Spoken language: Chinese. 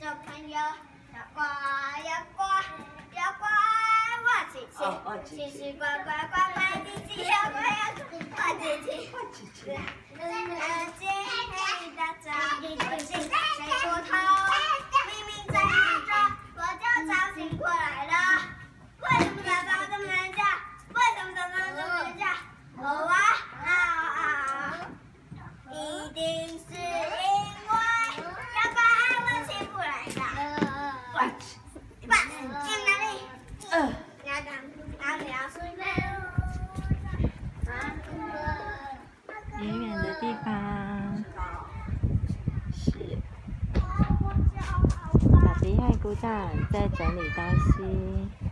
小朋友要乖要乖要乖，我琪琪，奇奇怪怪怪坏弟弟要乖要乖，坏弟弟，眼睛黑大着，眼睛黑过头，明明在雨中，我就早醒过来了。为什么早上这么难叫？为什么早上这么难叫？我哇啊啊！一定是远远的地方是爸比和姑丈在整理东西。